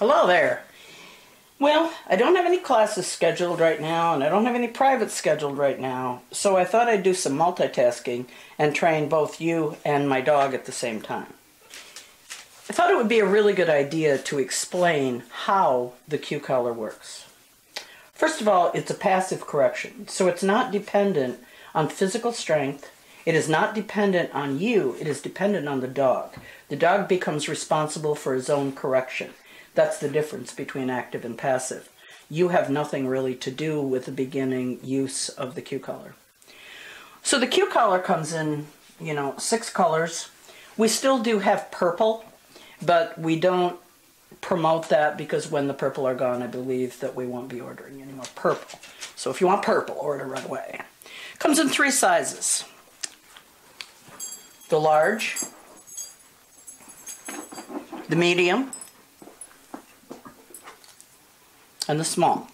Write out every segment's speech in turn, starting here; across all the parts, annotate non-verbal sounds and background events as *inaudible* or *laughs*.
Hello there. Well, I don't have any classes scheduled right now, and I don't have any private scheduled right now, so I thought I'd do some multitasking and train both you and my dog at the same time. I thought it would be a really good idea to explain how the Q collar works. First of all, it's a passive correction, so it's not dependent on physical strength. It is not dependent on you, it is dependent on the dog. The dog becomes responsible for his own correction. That's the difference between active and passive. You have nothing really to do with the beginning use of the Q collar. So the Q collar comes in, you know, six colors. We still do have purple, but we don't promote that because when the purple are gone, I believe that we won't be ordering any more purple. So if you want purple, order right away. Comes in three sizes. The large, the medium, and the small.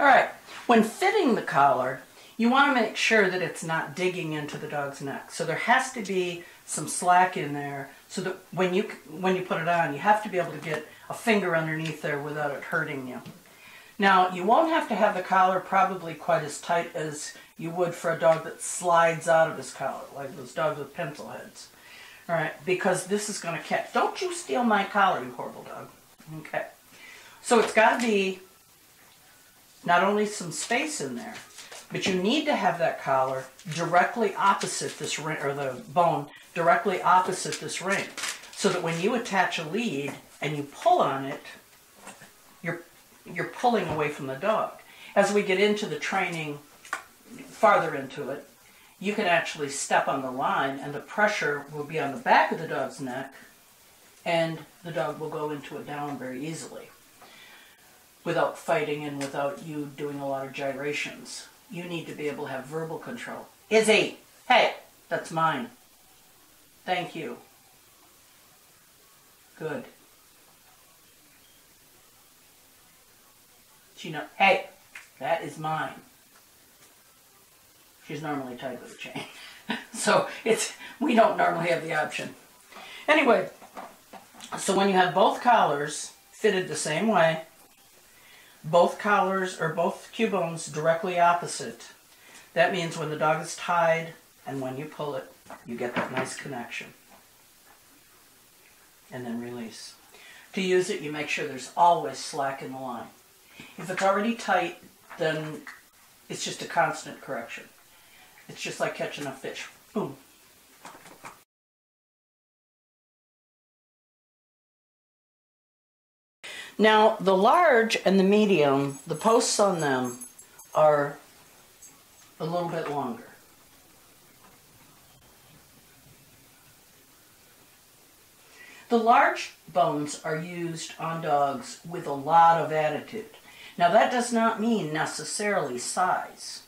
All right, when fitting the collar, you want to make sure that it's not digging into the dog's neck. So there has to be some slack in there so that when you when you put it on, you have to be able to get a finger underneath there without it hurting you. Now, you won't have to have the collar probably quite as tight as you would for a dog that slides out of his collar, like those dogs with pencil heads. All right, because this is going to catch. Don't you steal my collar, you horrible dog. Okay. So it's got to be not only some space in there, but you need to have that collar directly opposite this ring, or the bone directly opposite this ring, so that when you attach a lead and you pull on it, you're you're pulling away from the dog. As we get into the training, farther into it, you can actually step on the line and the pressure will be on the back of the dog's neck and the dog will go into a down very easily without fighting and without you doing a lot of gyrations. You need to be able to have verbal control. Izzy, hey, that's mine. Thank you. Good. She know, hey, that is mine. She's normally tied with a chain. *laughs* so it's we don't normally have the option. Anyway, so when you have both collars fitted the same way, both collars or both Q bones directly opposite, that means when the dog is tied and when you pull it, you get that nice connection. And then release. To use it, you make sure there's always slack in the line. If it's already tight, then it's just a constant correction. It's just like catching a fish. Boom. Now, the large and the medium, the posts on them are a little bit longer. The large bones are used on dogs with a lot of attitude. Now, that does not mean necessarily size.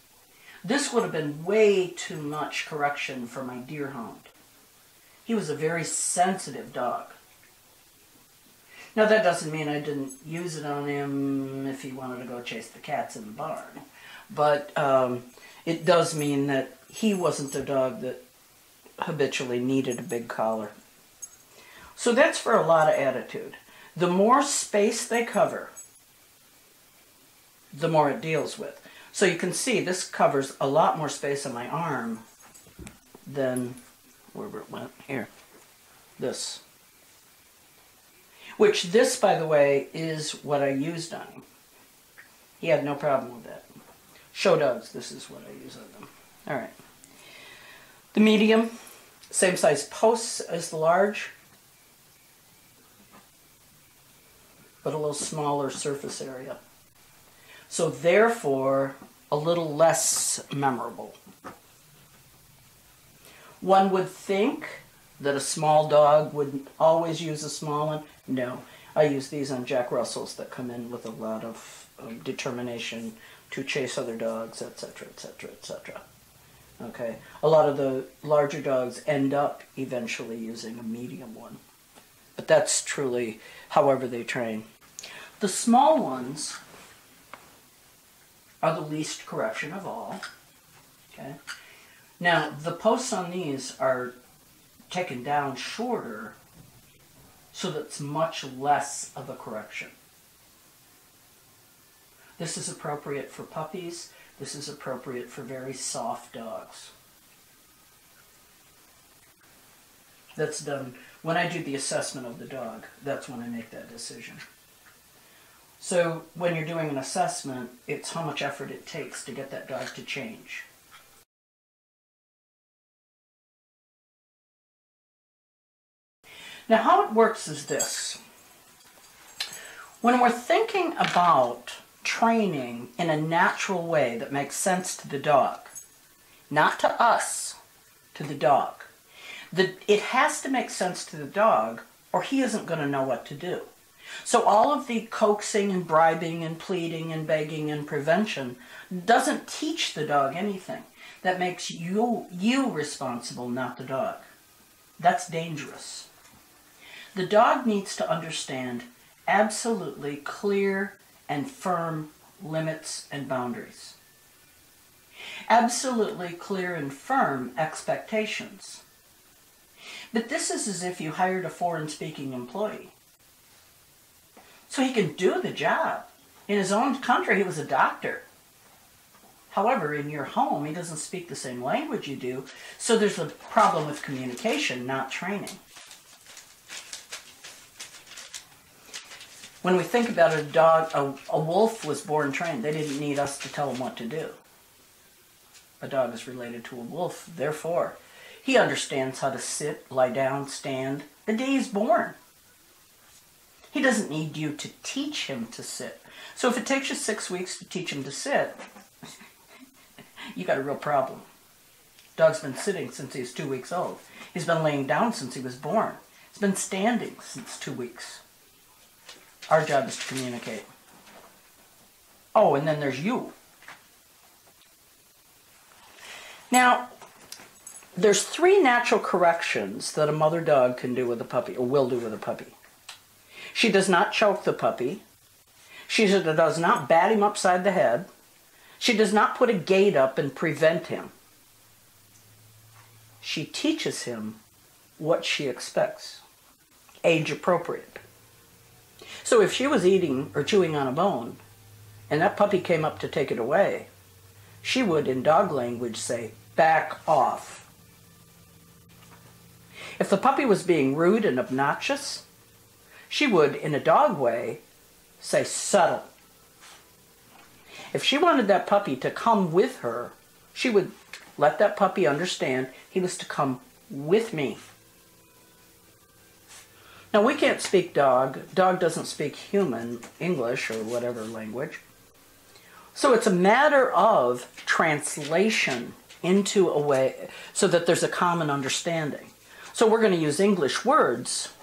This would have been way too much correction for my deerhound. He was a very sensitive dog. Now that doesn't mean I didn't use it on him if he wanted to go chase the cats in the barn. But um, it does mean that he wasn't the dog that habitually needed a big collar. So that's for a lot of attitude. The more space they cover, the more it deals with. So you can see this covers a lot more space on my arm than wherever it went here. This. Which this, by the way, is what I used on him. He had no problem with that. Show dogs, this is what I use on them. All right. The medium, same size posts as the large, but a little smaller surface area. So therefore, a little less memorable. One would think that a small dog would always use a small one. No, I use these on Jack Russells that come in with a lot of um, determination to chase other dogs, etc., etc., etc. Okay, a lot of the larger dogs end up eventually using a medium one, but that's truly however they train. The small ones are the least correction of all. Okay. Now, the posts on these are taken down shorter so that's much less of a correction. This is appropriate for puppies. This is appropriate for very soft dogs. That's done when I do the assessment of the dog. That's when I make that decision. So when you're doing an assessment, it's how much effort it takes to get that dog to change. Now how it works is this. When we're thinking about training in a natural way that makes sense to the dog, not to us, to the dog, the, it has to make sense to the dog or he isn't going to know what to do. So all of the coaxing and bribing and pleading and begging and prevention doesn't teach the dog anything. That makes you you responsible, not the dog. That's dangerous. The dog needs to understand absolutely clear and firm limits and boundaries. Absolutely clear and firm expectations. But this is as if you hired a foreign speaking employee. So he can do the job. In his own country, he was a doctor. However, in your home, he doesn't speak the same language you do, so there's a problem with communication, not training. When we think about a dog, a, a wolf was born trained. They didn't need us to tell him what to do. A dog is related to a wolf, therefore, he understands how to sit, lie down, stand the day he's born. He doesn't need you to teach him to sit. So if it takes you six weeks to teach him to sit, *laughs* you got a real problem. Dog's been sitting since he was two weeks old. He's been laying down since he was born. He's been standing since two weeks. Our job is to communicate. Oh, and then there's you. Now, there's three natural corrections that a mother dog can do with a puppy, or will do with a puppy. She does not choke the puppy. She does not bat him upside the head. She does not put a gate up and prevent him. She teaches him what she expects, age appropriate. So if she was eating or chewing on a bone, and that puppy came up to take it away, she would, in dog language, say, back off. If the puppy was being rude and obnoxious, she would, in a dog way, say, settle. If she wanted that puppy to come with her, she would let that puppy understand he was to come with me. Now, we can't speak dog. Dog doesn't speak human English or whatever language. So it's a matter of translation into a way so that there's a common understanding. So we're going to use English words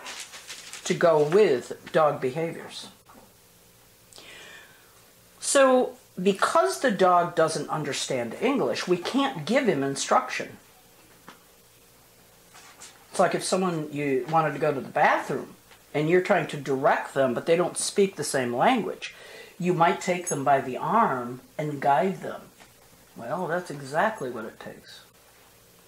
to go with dog behaviors. So because the dog doesn't understand English, we can't give him instruction. It's like if someone you wanted to go to the bathroom and you're trying to direct them, but they don't speak the same language. You might take them by the arm and guide them. Well, that's exactly what it takes.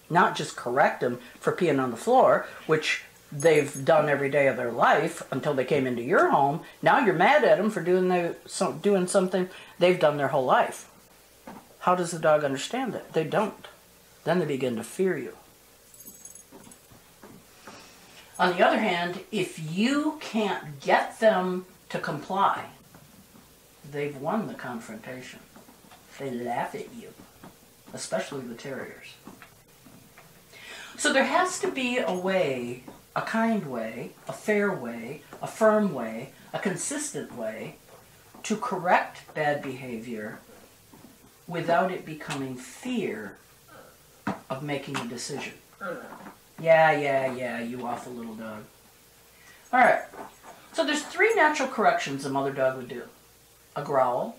Not just correct them for peeing on the floor, which they've done every day of their life until they came into your home. Now you're mad at them for doing the, doing something they've done their whole life. How does the dog understand that? They don't. Then they begin to fear you. On the other hand, if you can't get them to comply, they've won the confrontation. They laugh at you, especially the terriers. So there has to be a way, a kind way, a fair way, a firm way, a consistent way to correct bad behavior without it becoming fear of making a decision. Yeah, yeah, yeah, you awful little dog. All right. So there's three natural corrections a mother dog would do. A growl.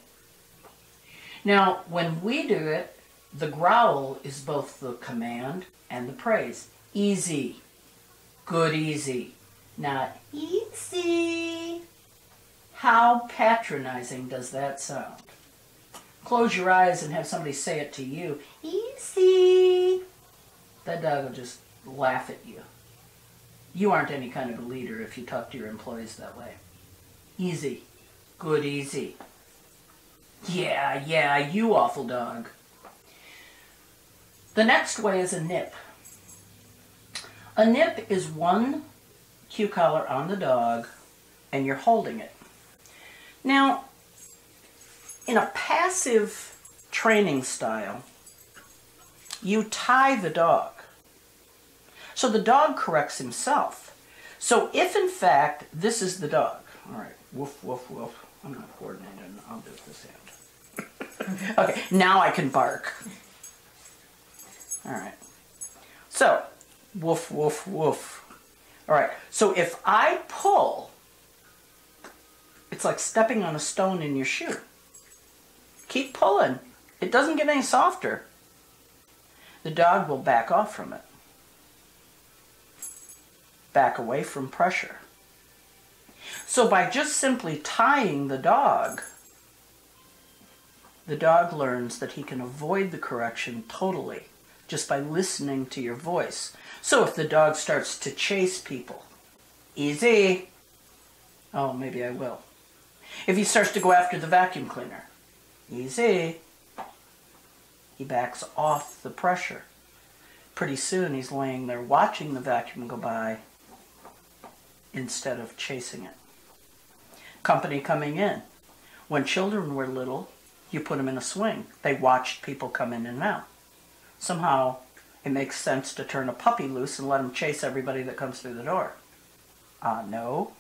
Now, when we do it, the growl is both the command and the praise. Easy. Good easy. Not easy. How patronizing does that sound? Close your eyes and have somebody say it to you. Easy. That dog will just laugh at you. You aren't any kind of a leader if you talk to your employees that way. Easy. Good easy. Yeah, yeah, you awful dog. The next way is a nip. A nip is one Q collar on the dog and you're holding it. Now, in a passive training style, you tie the dog. So the dog corrects himself. So if in fact this is the dog, all right, woof, woof, woof. I'm not coordinated. I'll do it this hand. *laughs* okay, now I can bark. All right. So, woof, woof, woof. All right, so if I pull, it's like stepping on a stone in your shoe. Keep pulling. It doesn't get any softer. The dog will back off from it. Back away from pressure. So by just simply tying the dog, the dog learns that he can avoid the correction totally just by listening to your voice. So if the dog starts to chase people, easy. Oh, maybe I will. If he starts to go after the vacuum cleaner, easy. He backs off the pressure. Pretty soon he's laying there watching the vacuum go by instead of chasing it. Company coming in. When children were little, you put them in a swing. They watched people come in and out. Somehow it makes sense to turn a puppy loose and let him chase everybody that comes through the door. Uh, no.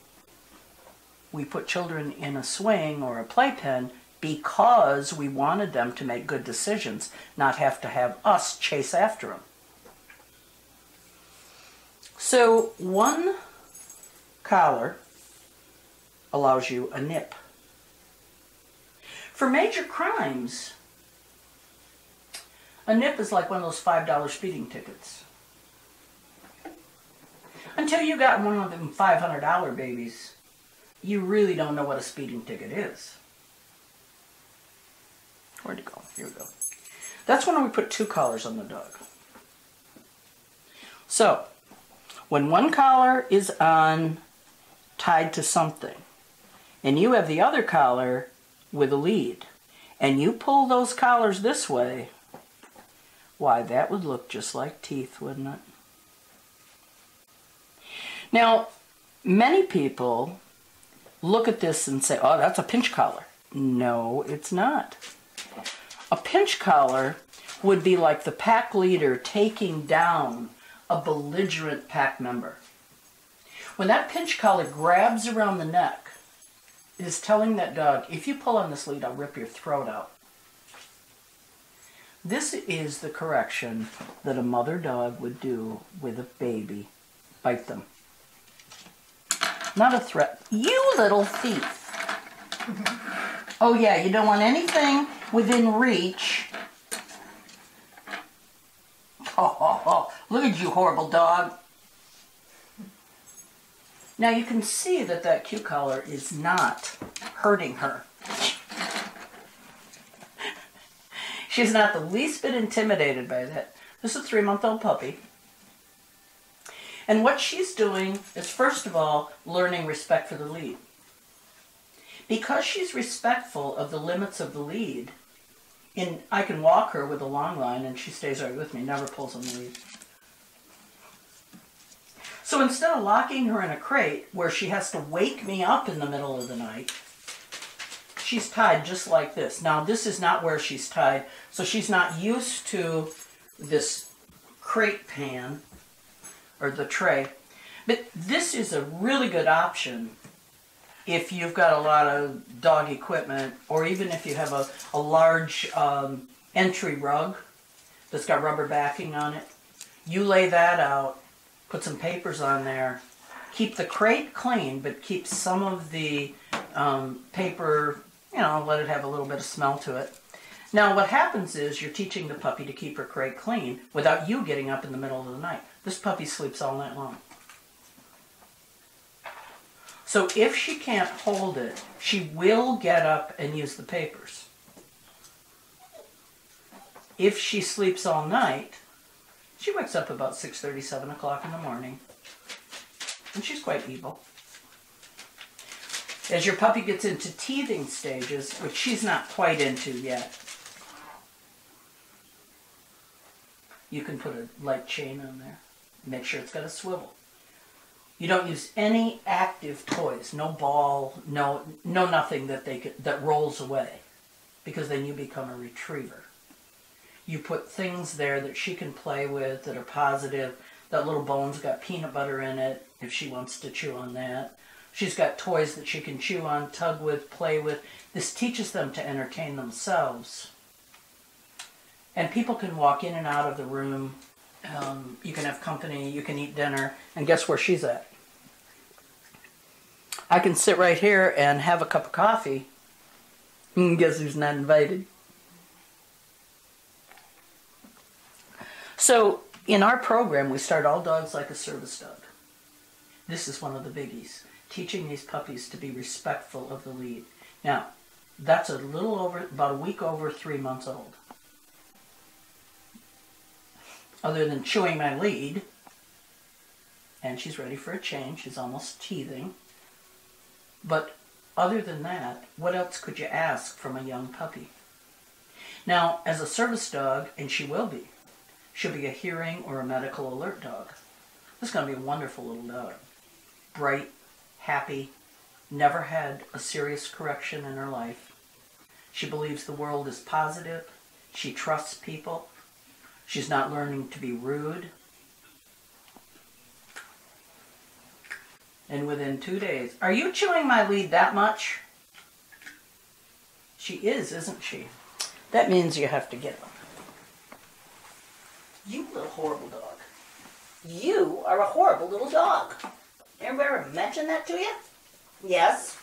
We put children in a swing or a playpen because we wanted them to make good decisions, not have to have us chase after them. So one collar allows you a nip. For major crimes, a nip is like one of those $5 speeding tickets. Until you got one of them $500 babies, you really don't know what a speeding ticket is. Where'd it go? Here we go. That's when we put two collars on the dog. So, when one collar is on tied to something, and you have the other collar with a lead, and you pull those collars this way, why, that would look just like teeth, wouldn't it? Now, many people look at this and say, oh, that's a pinch collar. No, it's not. A pinch collar would be like the pack leader taking down a belligerent pack member. When that pinch collar grabs around the neck, it is telling that dog, if you pull on this lead, I'll rip your throat out. This is the correction that a mother dog would do with a baby. Bite them. Not a threat. You little thief. Oh yeah, you don't want anything within reach. Oh, oh, oh, look at you, horrible dog. Now you can see that that Q collar is not hurting her. She's not the least bit intimidated by that. This is a three-month-old puppy. And what she's doing is, first of all, learning respect for the lead. Because she's respectful of the limits of the lead, in, I can walk her with a long line and she stays right with me, never pulls on the lead. So instead of locking her in a crate where she has to wake me up in the middle of the night, she's tied just like this. Now, this is not where she's tied, so she's not used to this crate pan or the tray. But this is a really good option if you've got a lot of dog equipment or even if you have a, a large um, entry rug that's got rubber backing on it. You lay that out, put some papers on there, keep the crate clean, but keep some of the um, paper you know, let it have a little bit of smell to it. Now what happens is you're teaching the puppy to keep her crate clean without you getting up in the middle of the night. This puppy sleeps all night long. So if she can't hold it, she will get up and use the papers. If she sleeps all night, she wakes up about 6.30, 7 o'clock in the morning. and she's quite evil. As your puppy gets into teething stages, which she's not quite into yet, you can put a light chain on there. Make sure it's got a swivel. You don't use any active toys, no ball, no no nothing that they could, that rolls away, because then you become a retriever. You put things there that she can play with that are positive. That little bone's got peanut butter in it if she wants to chew on that. She's got toys that she can chew on, tug with, play with. This teaches them to entertain themselves. And people can walk in and out of the room. Um, you can have company, you can eat dinner, and guess where she's at? I can sit right here and have a cup of coffee. And guess who's not invited? So, in our program, we start all dogs like a service dog. This is one of the biggies teaching these puppies to be respectful of the lead. Now, that's a little over, about a week over three months old. Other than chewing my lead, and she's ready for a change, she's almost teething. But other than that, what else could you ask from a young puppy? Now, as a service dog, and she will be, she'll be a hearing or a medical alert dog. This is going to be a wonderful little dog. Bright, happy, never had a serious correction in her life. She believes the world is positive. She trusts people. She's not learning to be rude. And within two days, are you chewing my lead that much? She is, isn't she? That means you have to get them. You little horrible dog. You are a horrible little dog. Ever mentioned that to you? Yes.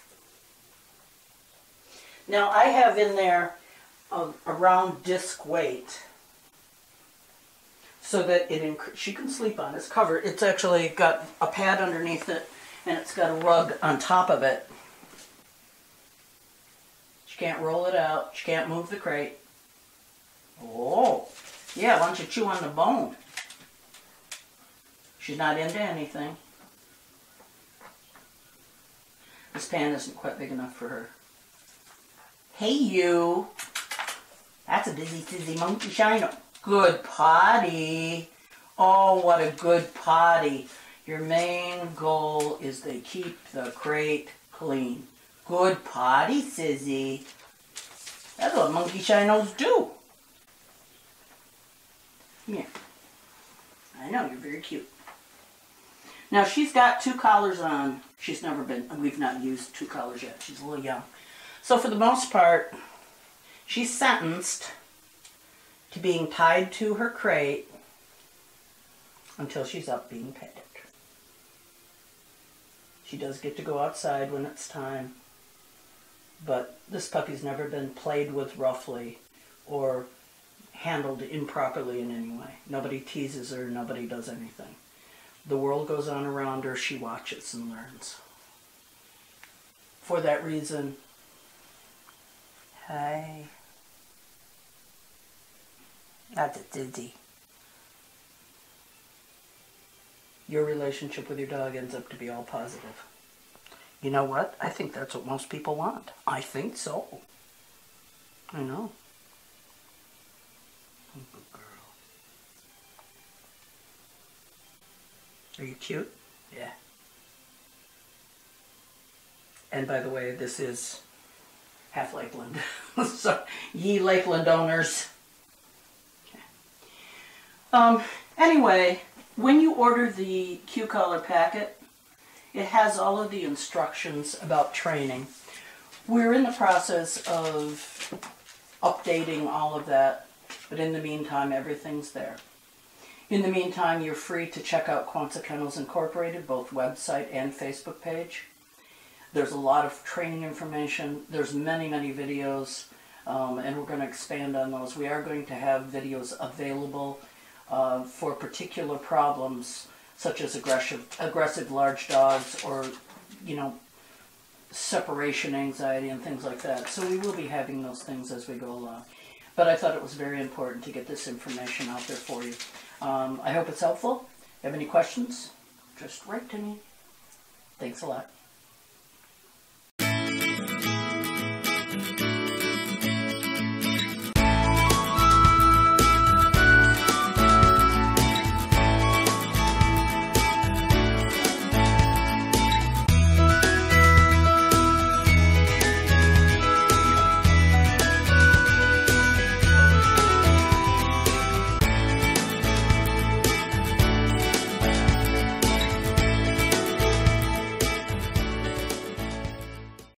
Now I have in there a, a round disc weight so that it she can sleep on. It's covered. It's actually got a pad underneath it and it's got a rug on top of it. She can't roll it out. She can't move the crate. Oh, yeah, why don't you chew on the bone? She's not into anything. This pan isn't quite big enough for her. Hey, you. That's a dizzy, dizzy monkey shino. Good potty. Oh, what a good potty. Your main goal is they keep the crate clean. Good potty, Sizzy. That's what monkey shinos do. Here. I know, you're very cute. Now she's got two collars on. She's never been, we've not used two collars yet. She's a little young. So for the most part, she's sentenced to being tied to her crate until she's up being petted. She does get to go outside when it's time, but this puppy's never been played with roughly or handled improperly in any way. Nobody teases her, nobody does anything. The world goes on around her, she watches and learns. For that reason, hi. That's a dizzy. Your relationship with your dog ends up to be all positive. You know what? I think that's what most people want. I think so. I know. Good girl. Are you cute? Yeah. And by the way, this is half Lakeland. *laughs* so, ye Lakeland owners. Okay. Um, anyway, when you order the Q collar packet, it has all of the instructions about training. We're in the process of updating all of that, but in the meantime, everything's there. In the meantime, you're free to check out Quansa Kennels Incorporated, both website and Facebook page. There's a lot of training information. There's many, many videos, um, and we're going to expand on those. We are going to have videos available uh, for particular problems, such as aggressive, aggressive large dogs or, you know, separation anxiety and things like that. So we will be having those things as we go along. But I thought it was very important to get this information out there for you. Um, I hope it's helpful. If you have any questions, just write to me. Thanks a lot.